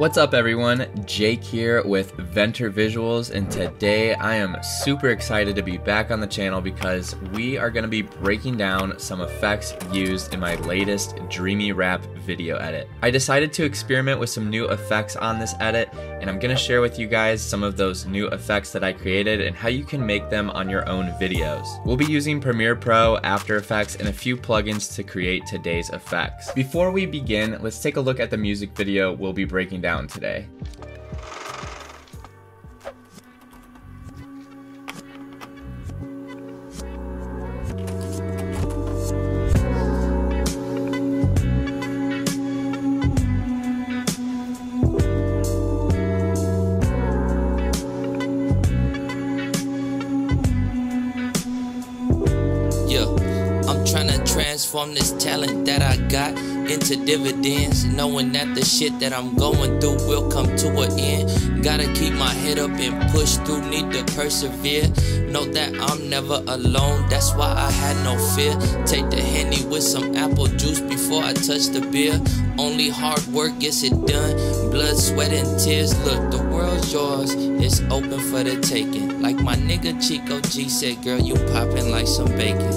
What's up everyone? Jake here with Venter Visuals and today I am super excited to be back on the channel because we are going to be breaking down some effects used in my latest Dreamy Rap video edit. I decided to experiment with some new effects on this edit and I'm going to share with you guys some of those new effects that I created and how you can make them on your own videos. We'll be using Premiere Pro, After Effects, and a few plugins to create today's effects. Before we begin, let's take a look at the music video we'll be breaking down down today. Yeah, I'm trying to transform this talent that I got into dividends, knowing that the shit that I'm going through will come to an end. Gotta keep my head up and push through, need to persevere. Know that I'm never alone, that's why I had no fear. Take the henny with some apple juice before I touch the beer. Only hard work gets it done. Blood, sweat, and tears. Look, the world's yours, it's open for the taking. Like my nigga Chico G said, girl, you poppin' like some bacon.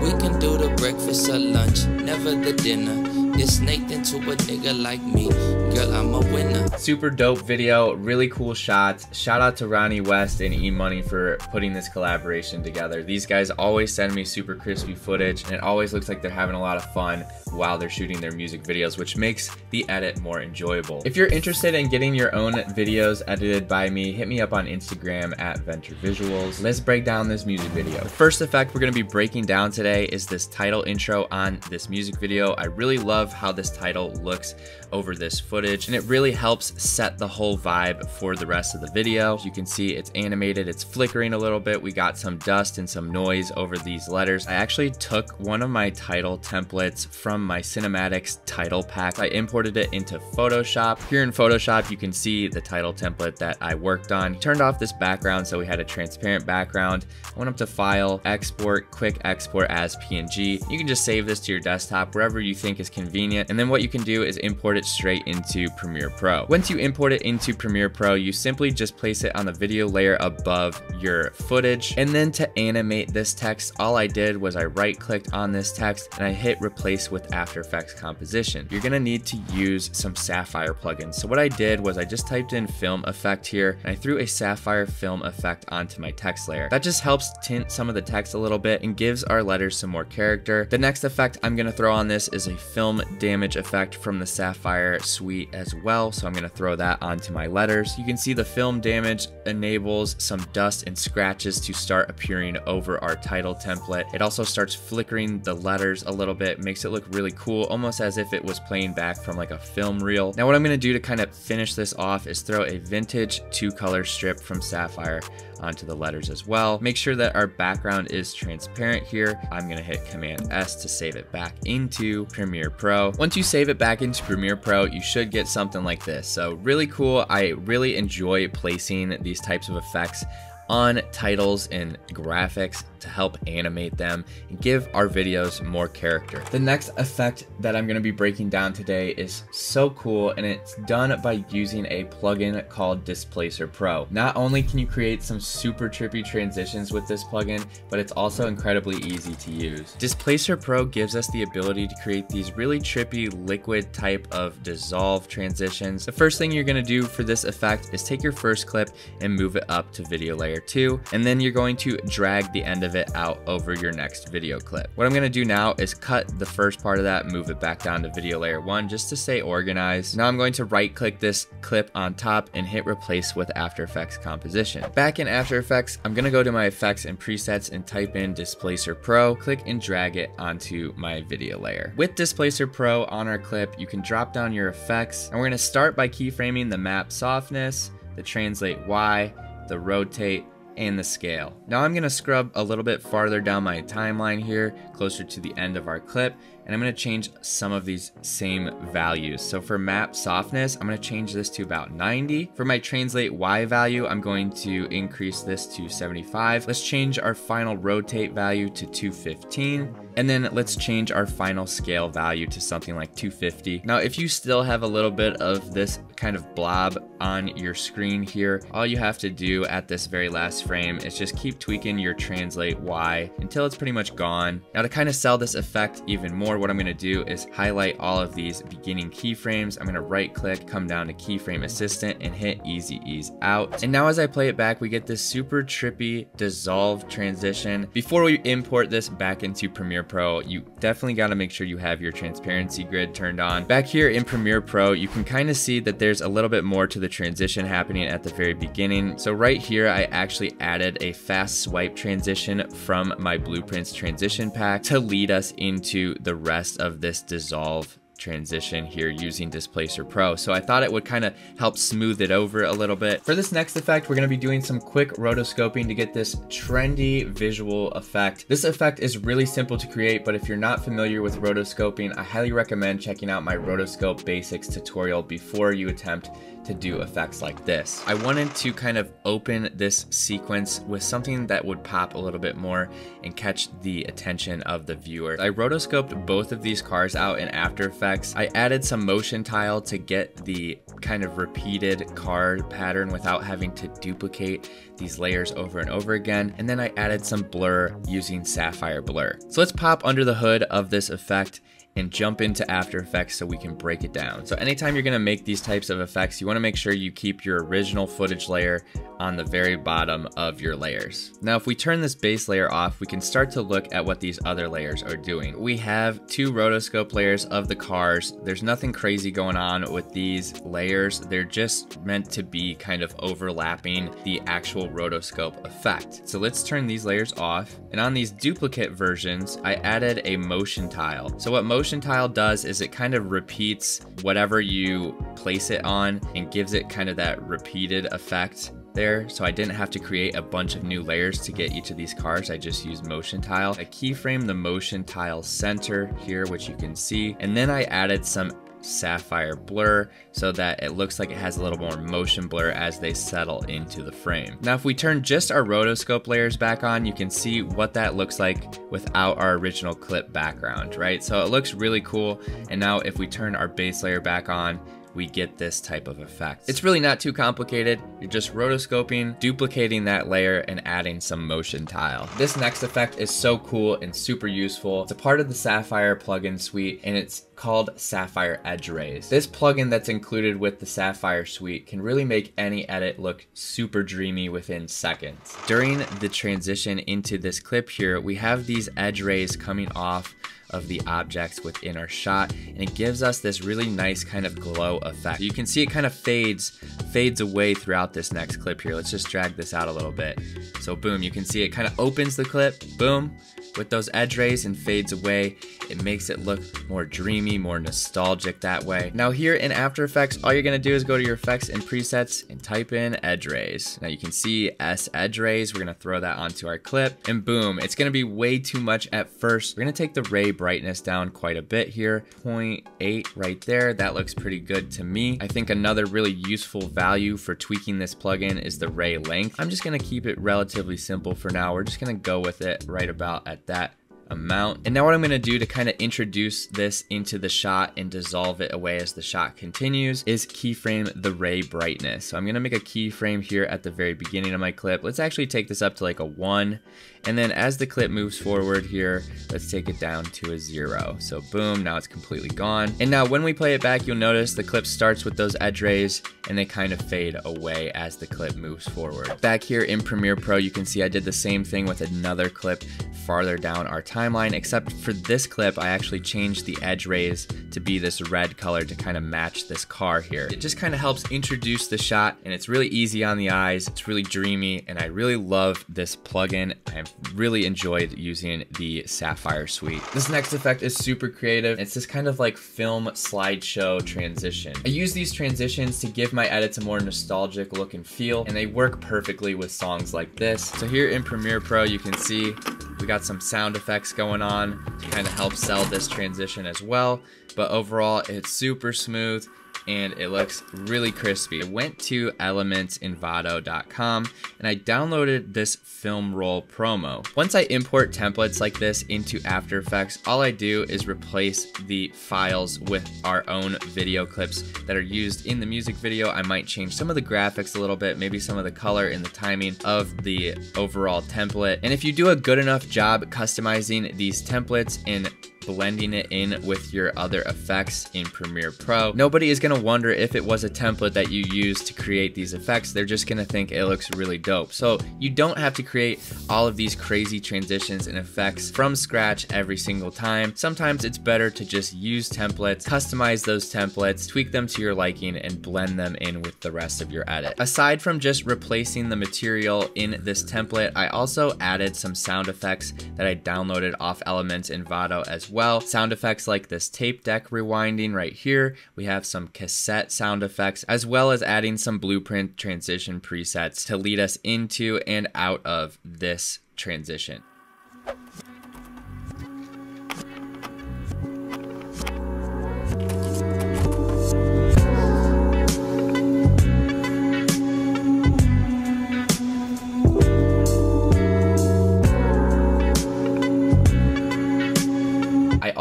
We can do the breakfast or lunch, never the dinner. It's Nathan to a nigga like me. Girl, I'm a winner. Super dope video, really cool shots. Shout out to Ronnie West and E Money for putting this collaboration together. These guys always send me super crispy footage and it always looks like they're having a lot of fun while they're shooting their music videos, which makes the edit more enjoyable. If you're interested in getting your own videos edited by me, hit me up on Instagram at Venter Visuals. Let's break down this music video. The first effect we're gonna be breaking down today is this title intro on this music video. I really love love how this title looks over this footage and it really helps set the whole vibe for the rest of the video. You can see it's animated, it's flickering a little bit. We got some dust and some noise over these letters. I actually took one of my title templates from my cinematics title pack. I imported it into Photoshop. Here in Photoshop, you can see the title template that I worked on. Turned off this background so we had a transparent background. I went up to File, Export, Quick Export as PNG. You can just save this to your desktop wherever you think is convenient. And then what you can do is import it straight into Premiere Pro. Once you import it into Premiere Pro, you simply just place it on the video layer above your footage. And then to animate this text, all I did was I right clicked on this text and I hit replace with After Effects composition. You're gonna need to use some Sapphire plugins. So what I did was I just typed in film effect here and I threw a Sapphire film effect onto my text layer. That just helps tint some of the text a little bit and gives our letters some more character. The next effect I'm gonna throw on this is a film damage effect from the Sapphire suite as well. So I'm going to throw that onto my letters. You can see the film damage enables some dust and scratches to start appearing over our title template. It also starts flickering the letters a little bit, makes it look really cool, almost as if it was playing back from like a film reel. Now what I'm going to do to kind of finish this off is throw a vintage two color strip from Sapphire onto the letters as well. Make sure that our background is transparent here. I'm gonna hit Command S to save it back into Premiere Pro. Once you save it back into Premiere Pro, you should get something like this. So really cool. I really enjoy placing these types of effects on titles and graphics to help animate them and give our videos more character. The next effect that I'm going to be breaking down today is so cool and it's done by using a plugin called Displacer Pro. Not only can you create some super trippy transitions with this plugin, but it's also incredibly easy to use. Displacer Pro gives us the ability to create these really trippy liquid type of dissolve transitions. The first thing you're going to do for this effect is take your first clip and move it up to video layer 2 and then you're going to drag the end of of it out over your next video clip. What I'm gonna do now is cut the first part of that, move it back down to video layer one just to stay organized. Now I'm going to right click this clip on top and hit replace with After Effects composition. Back in After Effects, I'm gonna go to my effects and presets and type in Displacer Pro, click and drag it onto my video layer. With Displacer Pro on our clip, you can drop down your effects and we're gonna start by keyframing the map softness, the translate Y, the rotate, and the scale. Now I'm gonna scrub a little bit farther down my timeline here, closer to the end of our clip, and I'm gonna change some of these same values. So for map softness, I'm gonna change this to about 90. For my translate Y value, I'm going to increase this to 75. Let's change our final rotate value to 215. And then let's change our final scale value to something like 250. Now, if you still have a little bit of this kind of blob on your screen here, all you have to do at this very last frame is just keep tweaking your translate Y until it's pretty much gone. Now to kind of sell this effect even more, what I'm gonna do is highlight all of these beginning keyframes. I'm gonna right click, come down to keyframe assistant and hit easy ease out. And now as I play it back, we get this super trippy dissolve transition. Before we import this back into Premiere Pro, you definitely gotta make sure you have your transparency grid turned on. Back here in Premiere Pro, you can kind of see that there's a little bit more to the transition happening at the very beginning. So right here, I actually added a fast swipe transition from my Blueprints transition pack to lead us into the rest of this dissolve transition here using Displacer Pro. So I thought it would kind of help smooth it over a little bit. For this next effect, we're going to be doing some quick rotoscoping to get this trendy visual effect. This effect is really simple to create, but if you're not familiar with rotoscoping, I highly recommend checking out my rotoscope basics tutorial before you attempt to do effects like this. I wanted to kind of open this sequence with something that would pop a little bit more and catch the attention of the viewer. I rotoscoped both of these cars out in After Effects. I added some motion tile to get the kind of repeated car pattern without having to duplicate these layers over and over again. And then I added some blur using Sapphire Blur. So let's pop under the hood of this effect and jump into After Effects so we can break it down. So anytime you're gonna make these types of effects, you wanna make sure you keep your original footage layer on the very bottom of your layers. Now, if we turn this base layer off, we can start to look at what these other layers are doing. We have two rotoscope layers of the cars. There's nothing crazy going on with these layers. They're just meant to be kind of overlapping the actual rotoscope effect. So let's turn these layers off. And on these duplicate versions, I added a motion tile. So what motion motion tile does is it kind of repeats whatever you place it on and gives it kind of that repeated effect there. So I didn't have to create a bunch of new layers to get each of these cars. I just used motion tile. I keyframe the motion tile center here, which you can see. And then I added some sapphire blur so that it looks like it has a little more motion blur as they settle into the frame. Now if we turn just our rotoscope layers back on, you can see what that looks like without our original clip background, right? So it looks really cool. And now if we turn our base layer back on, we get this type of effect. It's really not too complicated. You're just rotoscoping, duplicating that layer, and adding some motion tile. This next effect is so cool and super useful. It's a part of the Sapphire plugin suite, and it's called Sapphire Edge Rays. This plugin that's included with the Sapphire suite can really make any edit look super dreamy within seconds. During the transition into this clip here, we have these edge rays coming off of the objects within our shot and it gives us this really nice kind of glow effect. You can see it kind of fades fades away throughout this next clip here. Let's just drag this out a little bit. So boom, you can see it kind of opens the clip, boom, with those edge rays and fades away. It makes it look more dreamy, more nostalgic that way. Now here in After Effects, all you're gonna do is go to your effects and presets and type in edge rays. Now you can see S edge rays. We're gonna throw that onto our clip and boom, it's gonna be way too much at first. We're gonna take the ray brightness down quite a bit here. 0.8 right there. That looks pretty good to me. I think another really useful value for tweaking this plugin is the ray length. I'm just gonna keep it relatively simple for now. We're just gonna go with it right about at that amount. And now what I'm gonna do to kind of introduce this into the shot and dissolve it away as the shot continues is keyframe the ray brightness. So I'm gonna make a keyframe here at the very beginning of my clip. Let's actually take this up to like a one. And then as the clip moves forward here, let's take it down to a zero. So boom, now it's completely gone. And now when we play it back, you'll notice the clip starts with those edge rays and they kind of fade away as the clip moves forward. Back here in Premiere Pro, you can see I did the same thing with another clip farther down our timeline, except for this clip, I actually changed the edge rays to be this red color to kind of match this car here. It just kind of helps introduce the shot and it's really easy on the eyes. It's really dreamy and I really love this plugin. I've really enjoyed using the Sapphire suite. This next effect is super creative. It's this kind of like film slideshow transition. I use these transitions to give my edits a more nostalgic look and feel and they work perfectly with songs like this. So here in Premiere Pro, you can see We got some sound effects going on to kind of help sell this transition as well. But overall, it's super smooth and it looks really crispy. I went to elementsenvato.com and I downloaded this film roll promo. Once I import templates like this into After Effects, all I do is replace the files with our own video clips that are used in the music video. I might change some of the graphics a little bit, maybe some of the color and the timing of the overall template. And if you do a good enough job customizing these templates in blending it in with your other effects in Premiere Pro. Nobody is gonna wonder if it was a template that you used to create these effects. They're just gonna think it looks really dope. So you don't have to create all of these crazy transitions and effects from scratch every single time. Sometimes it's better to just use templates, customize those templates, tweak them to your liking, and blend them in with the rest of your edit. Aside from just replacing the material in this template, I also added some sound effects that I downloaded off Elements Envato as well well. Sound effects like this tape deck rewinding right here. We have some cassette sound effects, as well as adding some blueprint transition presets to lead us into and out of this transition.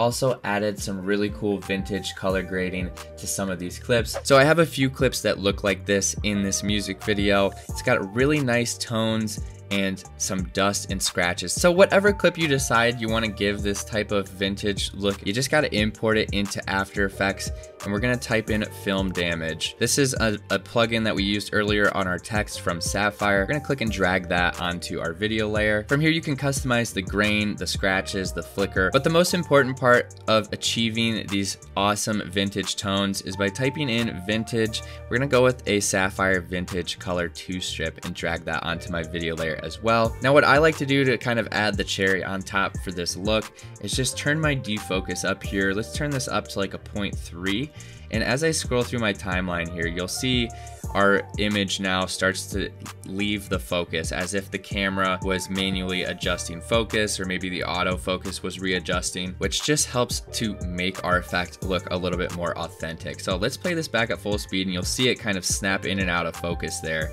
Also added some really cool vintage color grading to some of these clips. So I have a few clips that look like this in this music video. It's got really nice tones and some dust and scratches. So whatever clip you decide you want to give this type of vintage look, you just got to import it into After Effects and we're to type in film damage. This is a, a plugin that we used earlier on our text from Sapphire. We're to click and drag that onto our video layer. From here you can customize the grain, the scratches, the flicker, but the most important part of achieving these awesome vintage tones is by typing in vintage. We're to go with a Sapphire Vintage Color 2 strip and drag that onto my video layer as well. Now what I like to do to kind of add the cherry on top for this look is just turn my defocus up here. Let's turn this up to like a 0.3. And as I scroll through my timeline here, you'll see our image now starts to leave the focus as if the camera was manually adjusting focus or maybe the autofocus was readjusting, which just helps to make our effect look a little bit more authentic. So let's play this back at full speed and you'll see it kind of snap in and out of focus there.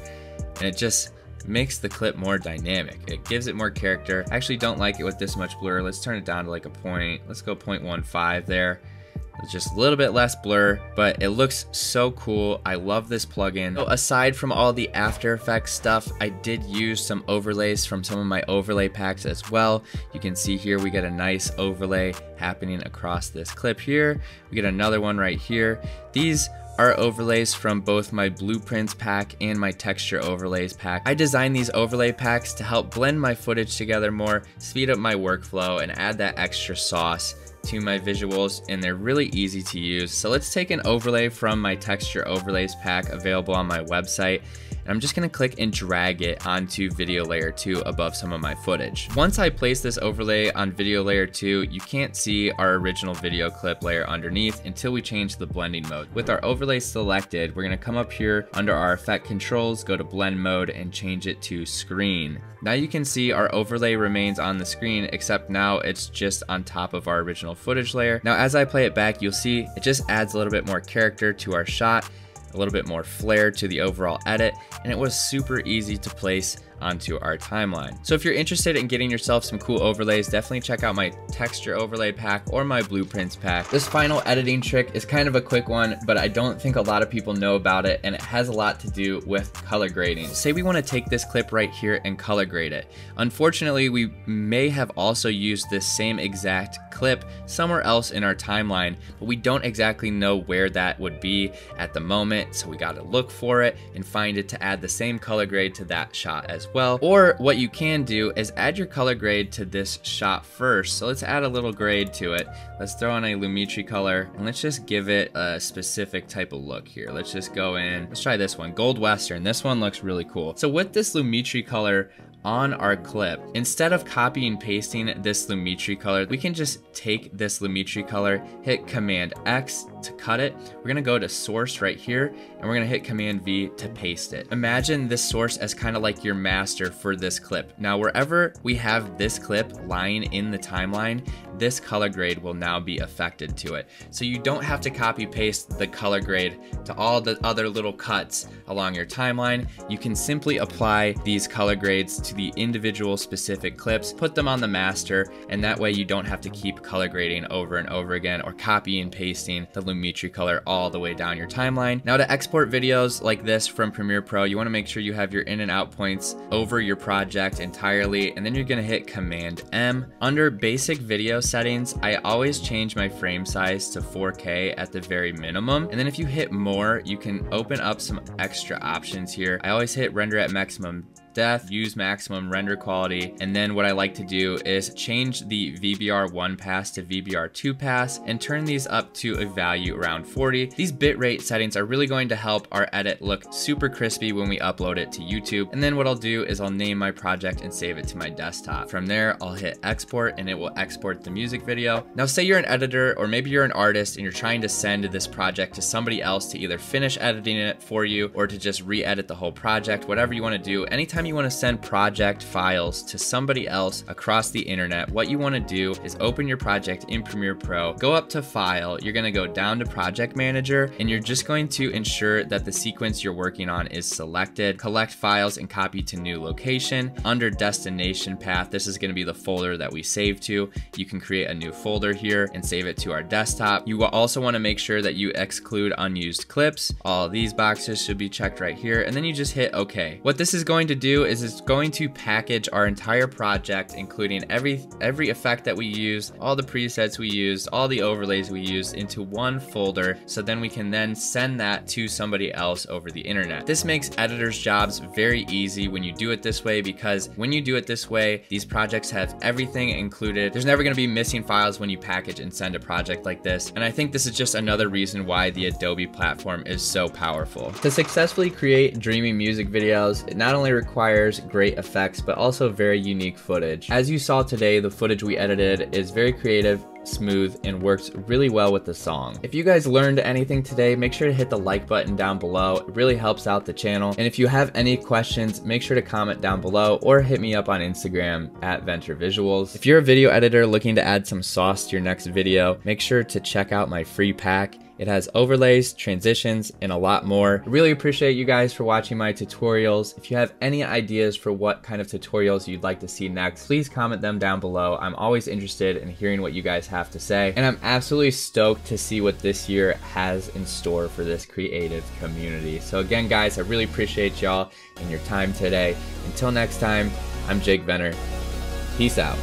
And it just makes the clip more dynamic. It gives it more character. I actually don't like it with this much blur. Let's turn it down to like a point. Let's go 0.15 there. Just a little bit less blur, but it looks so cool. I love this plugin. So aside from all the After Effects stuff, I did use some overlays from some of my overlay packs as well. You can see here we get a nice overlay happening across this clip here. We get another one right here. These are overlays from both my blueprints pack and my texture overlays pack. I designed these overlay packs to help blend my footage together more, speed up my workflow, and add that extra sauce to my visuals and they're really easy to use. So let's take an overlay from my texture overlays pack available on my website and I'm just gonna click and drag it onto video layer 2 above some of my footage. Once I place this overlay on video layer 2, you can't see our original video clip layer underneath until we change the blending mode. With our overlay selected, we're gonna come up here under our effect controls, go to blend mode and change it to screen. Now you can see our overlay remains on the screen, except now it's just on top of our original footage layer. Now as I play it back, you'll see it just adds a little bit more character to our shot a little bit more flair to the overall edit, and it was super easy to place onto our timeline. So if you're interested in getting yourself some cool overlays, definitely check out my texture overlay pack or my blueprints pack. This final editing trick is kind of a quick one, but I don't think a lot of people know about it and it has a lot to do with color grading. Say we want to take this clip right here and color grade it. Unfortunately, we may have also used this same exact clip somewhere else in our timeline, but we don't exactly know where that would be at the moment. So we got to look for it and find it to add the same color grade to that shot as well. Or what you can do is add your color grade to this shot first. So let's add a little grade to it. Let's throw on a Lumetri color and let's just give it a specific type of look here. Let's just go in, let's try this one, Gold Western. This one looks really cool. So with this Lumetri color, on our clip, instead of copying and pasting this Lumetri color, we can just take this Lumetri color, hit Command X to cut it. We're gonna go to source right here and we're gonna hit Command V to paste it. Imagine this source as kind of like your master for this clip. Now, wherever we have this clip lying in the timeline, this color grade will now be affected to it. So you don't have to copy paste the color grade to all the other little cuts along your timeline. You can simply apply these color grades to the individual specific clips, put them on the master, and that way you don't have to keep color grading over and over again or copy and pasting the Lumetri color all the way down your timeline. Now to export videos like this from Premiere Pro, you wanna make sure you have your in and out points over your project entirely, and then you're gonna hit Command M. Under basic video settings, I always change my frame size to 4K at the very minimum. And then if you hit more, you can open up some extra options here. I always hit render at maximum depth, use maximum render quality, and then what I like to do is change the VBR1 pass to VBR2 pass and turn these up to a value around 40. These bitrate settings are really going to help our edit look super crispy when we upload it to YouTube. And then what I'll do is I'll name my project and save it to my desktop. From there, I'll hit export and it will export the music video. Now say you're an editor or maybe you're an artist and you're trying to send this project to somebody else to either finish editing it for you or to just re-edit the whole project, whatever you wanna do. Anytime you want to send project files to somebody else across the internet, what you want to do is open your project in Premiere Pro, go up to File, you're going to go down to Project Manager, and you're just going to ensure that the sequence you're working on is selected. Collect files and copy to new location. Under Destination Path, this is going to be the folder that we save to. You can create a new folder here and save it to our desktop. You also want to make sure that you exclude unused clips. All these boxes should be checked right here, and then you just hit OK. What this is going to do is it's going to package our entire project, including every every effect that we use, all the presets we use, all the overlays we use into one folder. So then we can then send that to somebody else over the internet. This makes editors' jobs very easy when you do it this way because when you do it this way, these projects have everything included. There's never going to be missing files when you package and send a project like this. And I think this is just another reason why the Adobe platform is so powerful. To successfully create dreamy music videos, it not only requires requires great effects, but also very unique footage. As you saw today, the footage we edited is very creative, smooth, and works really well with the song. If you guys learned anything today, make sure to hit the like button down below. It really helps out the channel. And if you have any questions, make sure to comment down below or hit me up on Instagram at Venter Visuals. If you're a video editor looking to add some sauce to your next video, make sure to check out my free pack. It has overlays, transitions, and a lot more. I really appreciate you guys for watching my tutorials. If you have any ideas for what kind of tutorials you'd like to see next, please comment them down below. I'm always interested in hearing what you guys have to say. And I'm absolutely stoked to see what this year has in store for this creative community. So again, guys, I really appreciate y'all and your time today. Until next time, I'm Jake Venter. Peace out.